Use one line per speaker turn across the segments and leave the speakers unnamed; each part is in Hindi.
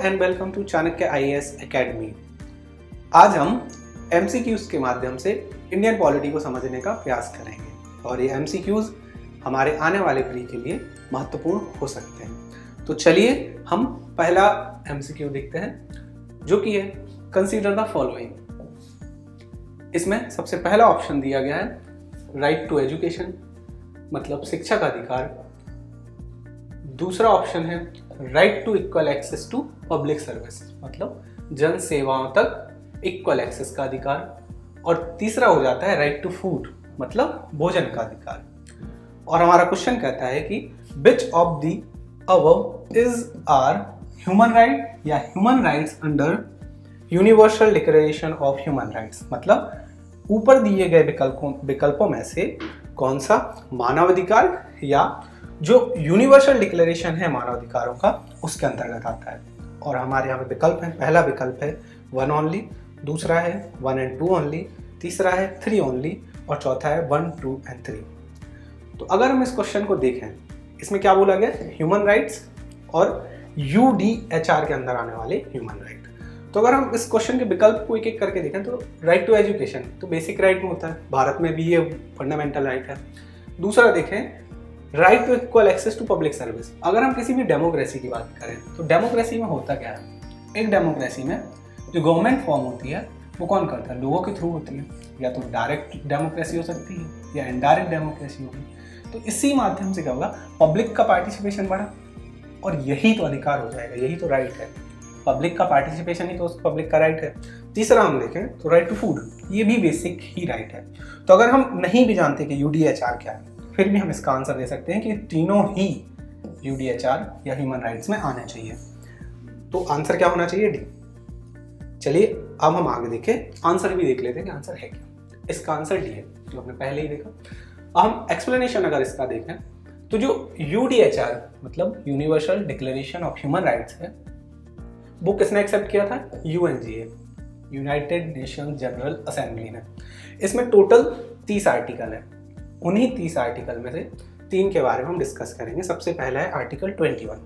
And welcome to Chanakya IAS academy आज हम एमसीक्यूज के माध्यम से इंडियन पॉलिटी को समझने का प्रयास करेंगे और ये एमसीक्यूज हमारे आने वाले पीढ़ी के लिए महत्वपूर्ण हो सकते हैं। तो चलिए हम पहला एमसीक्यू देखते हैं, जो कि है कंसीडर द फॉलोइंग इसमें सबसे पहला ऑप्शन दिया गया है राइट टू एजुकेशन मतलब शिक्षा का अधिकार। दूसरा ऑप्शन है right to equal access to public service मतलब जन सेवाओं तक इक्वल एक्सेस का अधिकार। और तीसरा हो जाता है राइट टू फ़ूड मतलब भोजन का अधिकार। और हमारा क्वेश्चन कहता है कि which of the above is are human right या human rights under universal declaration of human rights मतलब ऊपर दिए गए विकल्पों विकल्पों में से कौन सा मानवाधिकार या जो यूनिवर्सल डिक्लेरेशन है मानव अधिकारों का, उसके अंतर्गत आता है। और हमारे यहाँ पे विकल्प है। पहला विकल्प है वन ओनली दूसरा है वन एंड टू ओनली तीसरा है थ्री ओनली और चौथा है वन टू एंड थ्री तो अगर हम इस क्वेश्चन को देखें, इसमें क्या बोला गया? ह्यूमन राइट्स और यू डी एच आर के अंदर आने वाले ह्यूमन राइट तो अगर हम इस क्वेश्चन के विकल्प को एक एक करके देखें तो राइट टू एजुकेशन तो बेसिक राइट में होता है। भारत में भी ये फंडामेंटल राइट है। दूसरा देखें right to equal access to public service अगर हम किसी भी डेमोक्रेसी की बात करें तो डेमोक्रेसी में होता क्या है? एक डेमोक्रेसी में जो गवर्नमेंट फॉर्म होती है, वो कौन करता है? लोगों के थ्रू होती है। या तो डायरेक्ट डेमोक्रेसी हो सकती है, या इनडायरेक्ट डेमोक्रेसी होगी। तो इसी माध्यम से क्या होगा? पब्लिक का पार्टिसिपेशन बढ़ा और यही तो अधिकार हो जाएगा, यही तो राइट है। पब्लिक का पार्टिसिपेशन ही तो पब्लिक का राइट है। तीसरा हम देखें तो राइट टू फ़ूड ये भी बेसिक ही राइट है। तो अगर हम नहीं भी जानते कि यूडीएचआर क्या है फिर भी हम इसका आंसर दे सकते हैं कि तीनों ही यूडीएचआर या ह्यूमन राइट्स में आने चाहिए। तो आंसर क्या होना चाहिए? डी चलिए, अब हम आगे देखें। आंसर भी देख लेते हैं कि आंसर है क्या। इसका आंसर डी है, जो हमने पहले ही देखा। अब हम एक्सप्लेनेशन अगर इसका देखें तो जो यूडीएचआर मतलब universal declaration of human rights है, वो किसने एक्सेप्ट किया था? U united nation general assembly ने। इसमें टोटल तीस आर्टिकल है। उन्हीं तीस आर्टिकल में से तीन के बारे में हम डिस्कस करेंगे। सबसे पहला है आर्टिकल 21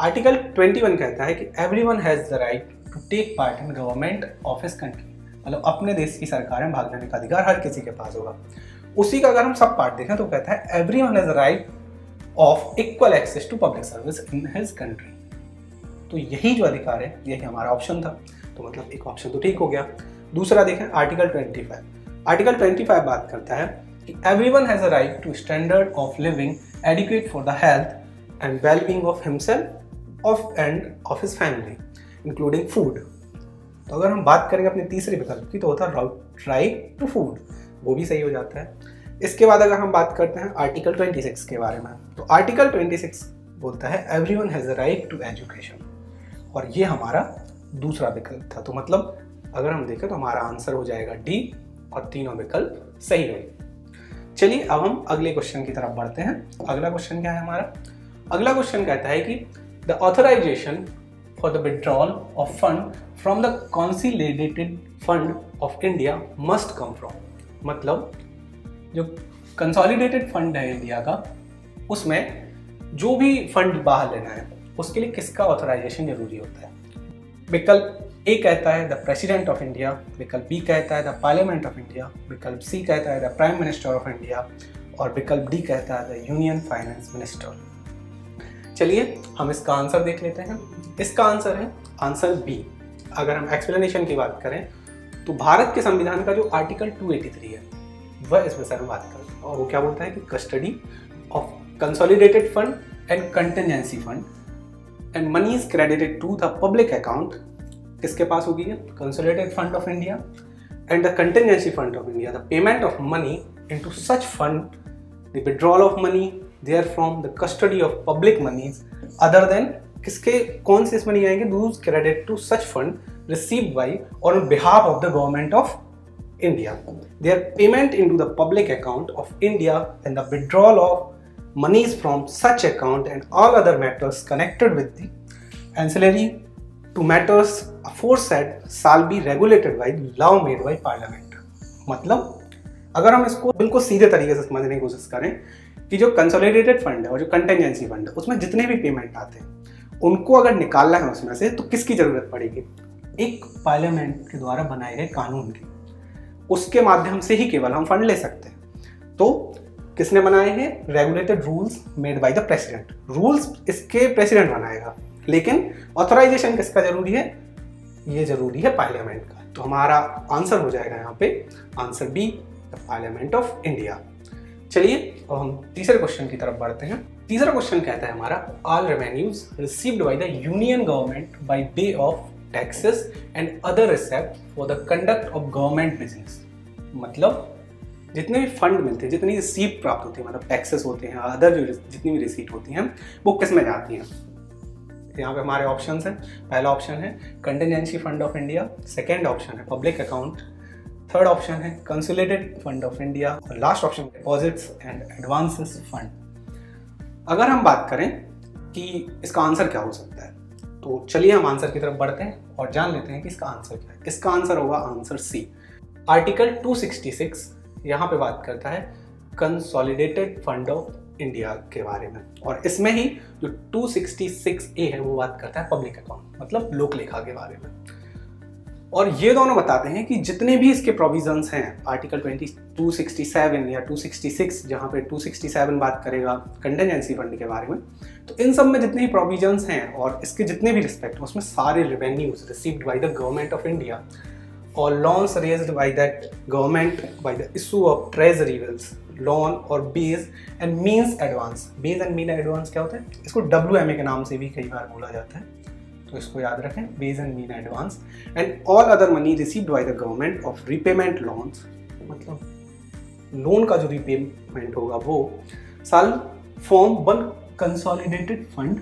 आर्टिकल 21 कहता है कि everyone has the right to take part in government of his country मतलब अपने देश की सरकार में भाग लेने का अधिकार हर किसी के पास होगा। उसी का अगर हम सब पार्ट देखें तो कहता है everyone has right of equal access to public service in his country तो यही जो अधिकार है, यही हमारा ऑप्शन था। तो मतलब एक ऑप्शन तो ठीक हो गया। दूसरा देखें आर्टिकल 25 आर्टिकल 25 बात करता है everyone has a right to standard of living adequate for the health and well-being of himself, of, and of his family, including food. तो अगर हम बात करेंगे अपने तीसरे विकल्प की तो होता है राइट टू फ़ूड वो भी सही हो जाता है। इसके बाद अगर हम बात करते हैं आर्टिकल 26 के बारे में तो आर्टिकल 26 बोलता है everyone has a right to education और ये हमारा दूसरा विकल्प था। तो मतलब अगर हम देखें तो हमारा आंसर हो जाएगा डी और तीनों विकल्प सही रहेंगे चलिए अब हम अगले क्वेश्चन की तरफ़ बढ़ते हैं। अगला क्वेश्चन क्या है हमारा? अगला क्वेश्चन कहता है कि the authorisation for the withdrawal of fund from the consolidated fund of India must come from मतलब जो कंसोलिडेटेड फंड है इंडिया का, उसमें जो भी फंड बाहर लेना है, उसके लिए किसका ऑथराइजेशन ज़रूरी होता है? विकल्प ए कहता है द प्रेसिडेंट ऑफ़ इंडिया विकल्प बी कहता है द पार्लियामेंट ऑफ़ इंडिया विकल्प सी कहता है the prime minister of India और विकल्प डी कहता है द यूनियन फाइनेंस मिनिस्टर चलिए, हम इसका आंसर देख लेते हैं। इसका आंसर है आंसर बी अगर हम एक्सप्लेनेशन की बात करें तो भारत के संविधान का जो आर्टिकल 283 है, वह इस विषय में बात करता है। और वो क्या बोलता है कि custody of consolidated fund and contingency fund and money is credited to the public account किसके पास होगी ये? Consolidated fund of India and the contingency fund of India the payment of money into such fund the withdrawal of money therefrom the custody of public moneys other than किसके, कौन से इसमें नहीं आएँगे? दूस credit to such fund receive by और on behalf of the government of India they are payment into the public account of India and the withdrawal of moneys from such account and all other matters connected with the ancillary to matters aforesaid shall be regulated by law made by parliament. मतलब अगर हम इसको बिल्कुल सीधे तरीके से समझने की कोशिश करें कि जो कंसोलिडेटेड फंड है और जो कंटेंजेंसी फंड है, उसमें जितने भी पेमेंट आते हैं, उनको अगर निकालना है उसमें से तो किसकी ज़रूरत पड़ेगी? एक पार्लियामेंट के द्वारा बनाए गए कानून की। उसके माध्यम से ही केवल हम फंड ले सकते हैं। तो किसने बनाए हैं? Regulated rules made by the president rules इसके प्रेसिडेंट बनाएगा। लेकिन ऑथोराइजेशन किसका ज़रूरी है? ये ज़रूरी है पार्लियामेंट का। तो हमारा आंसर हो जाएगा यहाँ पे। Answer B the parliament of India चलिए, अब हम तीसरे क्वेश्चन की तरफ़ बढ़ते हैं। तीसरा क्वेश्चन कहता है हमारा all revenues received by the union government by way of taxes and other receipt for the conduct of government business मतलब जितने भी फंड मिलते हैं, जितनी रिसीप प्राप्त होती है मतलब टैक्सेस होते हैं अदर जो जितनी भी रिसीट होती हैं, वो किसमें जाती हैं? यहाँ पे हमारे ऑप्शन हैं। पहला ऑप्शन है contingency fund of India second option है पब्लिक अकाउंट थर्ड ऑप्शन है कंसोलिडेटेड फंड ऑफ़ इंडिया और last option deposits and advances fund अगर हम बात करें कि इसका आंसर क्या हो सकता है तो चलिए हम आंसर की तरफ़ बढ़ते हैं और जान लेते हैं कि इसका आंसर क्या है। इसका आंसर होगा आंसर सी आर्टिकल 266 यहाँ पे बात करता है कंसोलिडेटेड फंड ऑफ़ इंडिया के बारे में। और इसमें ही जो 266 ए है, वो बात करता है पब्लिक अकाउंट मतलब लोक लेखा के बारे में। और ये दोनों बताते हैं कि जितने भी इसके प्रोविजंस हैं आर्टिकल 20 267 या 266 जहाँ पे 267 बात करेगा कंटेंजेंसी फंड के बारे में तो इन सब में जितने भी प्रोविजंस हैं और इसके जितने भी रिस्पेक्ट हैं, उसमें सारे revenues received by the government of India और loans raised by that government by the issue of treasury bills loan और ways and means advance ways and mean advance क्या होता है? इसको डब्ल्यू एम ए के नाम से भी कई बार बोला जाता है। तो इसको याद रखें ways and mean advance and all other money received by the government of repayment loans मतलब लोन का जो रिपेमेंट होगा वो shall form one consolidated fund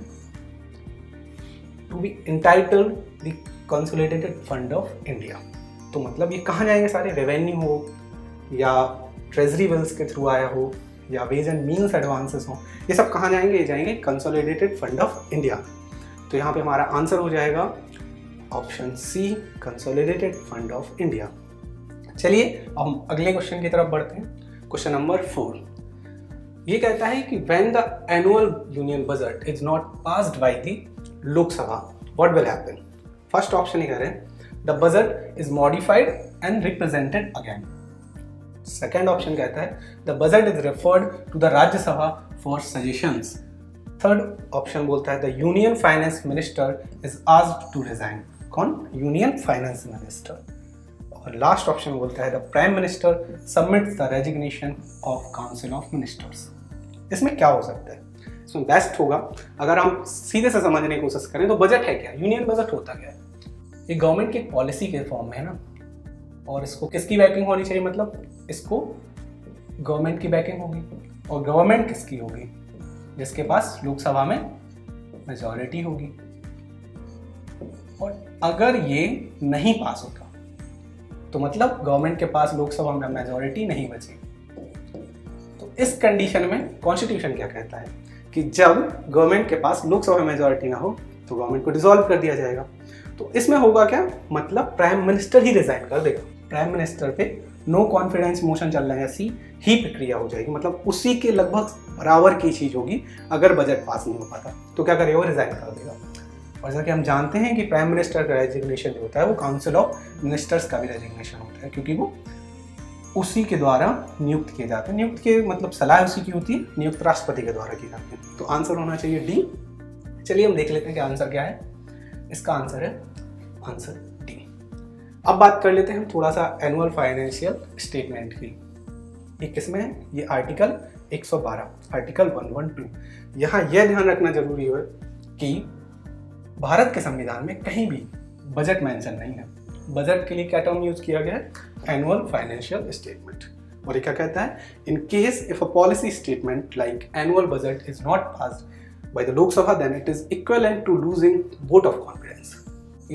to be entitled the consolidated fund of India तो मतलब ये कहाँ जाएँगे सारे? रेवेन्यू हो या ट्रेजरी बिल्स के थ्रू आया हो, या वेज एंड मीन्स एडवांसेस हो, ये सब कहाँ जाएँगे? ये जाएँगे कंसोलिडेटेड फंड ऑफ़ इंडिया तो यहाँ पे हमारा आंसर हो जाएगा option C consolidated fund of India चलिए, अब हम अगले क्वेश्चन की तरफ़ बढ़ते हैं। क्वेश्चन नंबर फोर ये कहता है कि when the annual union budget is not passed by the Lok Sabha what will happen first option ही कह रहे हैं the budget is modified and represented again second option कहता है the budget is referred to the Rajya Sabha for suggestions third option बोलता है the union finance minister is asked to resign कौन? यूनियन फाइनेंस मिनिस्टर और लास्ट ऑप्शन बोलता है the prime minister submits the resignation of council of ministers इसमें क्या हो सकता है? इसमें बेस्ट होगा। अगर हम सीधे से समझने की कोशिश करें तो बजट है क्या? यूनियन बजट होता क्या है? ये गवर्नमेंट की पॉलिसी के फॉर्म में है ना? और इसको किसकी बैकिंग होनी चाहिए मतलब? इसको गवर्नमेंट की बैकिंग होगी और गवर्नमेंट किसकी होगी? जिसके पास लोकसभा में मेजॉरिटी होगी। और अगर ये नहीं पास होता तो मतलब गवर्नमेंट के पास लोकसभा में मेजॉरिटी नहीं बची। तो इस कंडीशन में कॉन्स्टिट्यूशन क्या कहता है? कि जब गवर्नमेंट के पास लोकसभा में मेजॉरिटी ना हो तो गवर्नमेंट को डिसॉल्व कर दिया जाएगा। तो इसमें होगा क्या? मतलब प्राइम मिनिस्टर ही रिजाइन कर देगा। प्राइम मिनिस्टर पे नो कॉन्फिडेंस मोशन चल रहा है, ऐसी ही प्रक्रिया हो जाएगी। मतलब उसी के लगभग बराबर की चीज़ होगी, अगर बजट पास नहीं हो पाता। तो क्या करेगा? वो रिजाइन कर देगा। और जैसा कि हम जानते हैं कि प्राइम मिनिस्टर का रेजिग्नेशन जो होता है, वो काउंसिल ऑफ़ मिनिस्टर्स का भी रेजिग्नेशन होता है, क्योंकि वो उसी के द्वारा नियुक्त किए जाते हैं। नियुक्त के मतलब सलाह उसी की होती है, नियुक्त राष्ट्रपति के द्वारा की जाती है। तो आंसर होना चाहिए डी चलिए हम देख लेते हैं कि आंसर क्या है। इसका आंसर है आंसर अब बात कर लेते हैं हम थोड़ा सा एनुअल फाइनेंशियल स्टेटमेंट की ये किसमें है? ये आर्टिकल 112 आर्टिकल 112 यहाँ यह ध्यान रखना ज़रूरी है कि भारत के संविधान में कहीं भी बजट मेंशन नहीं है। बजट के लिए क्या टर्म यूज़ किया गया है? एनुअल फाइनेंशियल स्टेटमेंट और ये क्या कहता है? In case if a policy statement like annual budget is not passed by the Lok Sabha then it is equivalent to losing vote of confidence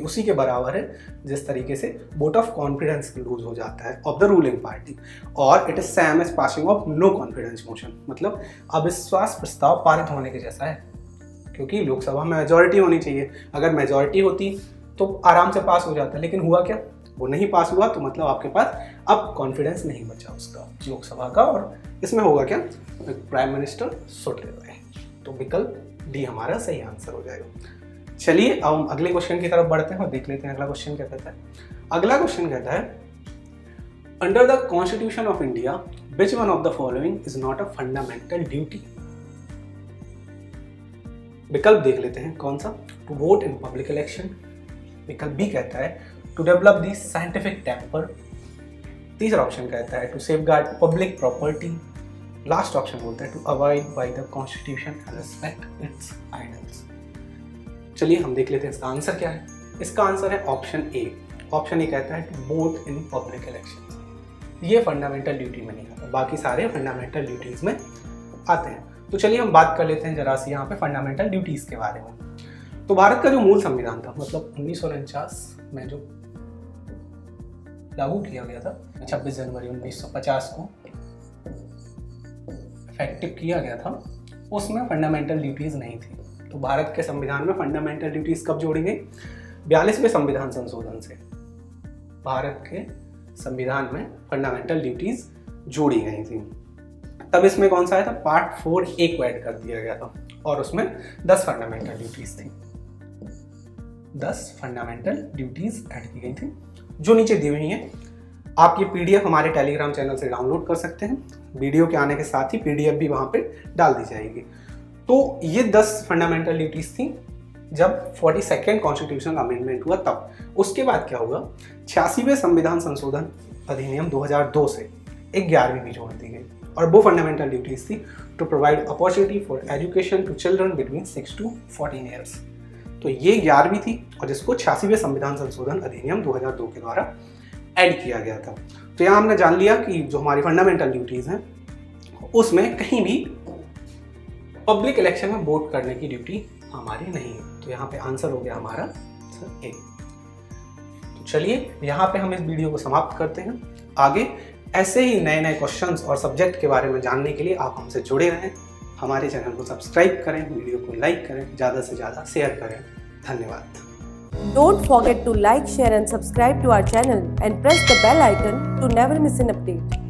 उसी के बराबर है जिस तरीके से वोट ऑफ़ कॉन्फिडेंस लूज हो जाता है ऑफ़ द रूलिंग पार्टी और it is same as passing of no confidence motion मतलब अविश्वास प्रस्ताव पारित होने के जैसा है। क्योंकि लोकसभा में मेजोरिटी होनी चाहिए। अगर मेजोरिटी होती तो आराम से पास हो जाता, लेकिन हुआ क्या? वो नहीं पास हुआ तो मतलब आपके पास अब कॉन्फिडेंस नहीं बचा उसका, लोकसभा का। और इसमें होगा क्या? प्राइम मिनिस्टर सुट रहे तो विकल्प डी हमारा सही आंसर हो जाएगा। चलिए, अब हम अगले क्वेश्चन की तरफ़ बढ़ते हैं और देख लेते हैं अगला क्वेश्चन क्या कहता है। अगला क्वेश्चन कहता है under the constitution of India which one of the following is not a fundamental duty विकल्प देख लेते हैं, कौन सा? To vote in public election विकल्प बी कहता है to develop the scientific temper तीसरा ऑप्शन कहता है to safeguard public property last option बोलता है to abide by the constitution and respect its ideals चलिए हम देख लेते हैं इसका आंसर क्या है। इसका आंसर है ऑप्शन ए। ऑप्शन ए कहता है वोट इन पब्लिक इलेक्शन ये फंडामेंटल ड्यूटी में नहीं आता। बाकी सारे फंडामेंटल ड्यूटीज़ में आते हैं। तो चलिए हम बात कर लेते हैं जरा सी यहाँ पे फंडामेंटल ड्यूटीज़ के बारे में। तो भारत का जो मूल संविधान था मतलब उन्नीस सौ उनचास में जो लागू किया गया था 26 जनवरी 1950 को इफ़ेक्टिव किया गया था, उसमें फंडामेंटल ड्यूटीज़ नहीं थी। तो भारत के संविधान में फंडामेंटल ड्यूटीज़ कब जोड़ी गई? बयालीसवें संविधान संशोधन से। भारत के संविधान में फंडामेंटल ड्यूटीज़ जोड़ी गई थी। तब इसमें कौन सा आया था? पार्ट फोर ए को ऐड कर दिया गया था और उसमें दस फंडामेंटल ड्यूटीज़ थी। दस फंडामेंटल ड्यूटीज़ ऐड की गई थी, जो नीचे दी हुई हैं। आप ये पीडीएफ हमारे टेलीग्राम चैनल से डाउनलोड कर सकते हैं। वीडियो के आने के साथ ही पीडीएफ भी वहाँ पे डाल दी जाएगी। तो ये दस फंडामेंटल ड्यूटीज़ थी। जब फोर्टी सेकेंड कॉन्स्टिट्यूशनल अमेंडमेंट हुआ तब। उसके बाद क्या हुआ? छियासीवें संविधान संशोधन अधिनियम 2002 से एक ग्यारहवीं भी जोड़ दी गई और वो फंडामेंटल ड्यूटीज़ थी to provide opportunity for education to children between six to fourteen years तो ये ग्यारहवीं थी और जिसको छियासीवें संविधान संशोधन अधिनियम 2002 के द्वारा ऐड किया गया था। तो यहाँ हमने जान लिया कि जो हमारी फंडामेंटल ड्यूटीज़ हैं, उसमें कहीं भी पब्लिक इलेक्शन में वोट करने की ड्यूटी हमारी नहीं है। तो यहाँ पे आंसर हो गया हमारा ए तो चलिए यहाँ पे हम इस वीडियो को समाप्त करते हैं। आगे ऐसे ही नए नए क्वेश्चंस और सब्जेक्ट के बारे में जानने के लिए आप हमसे जुड़े रहें। हमारे चैनल को सब्सक्राइब करें वीडियो को लाइक करें ज़्यादा से ज़्यादा शेयर करें। धन्यवाद।
Don't forget to like, share and subscribe to our channel and press the bell icon to never miss an update.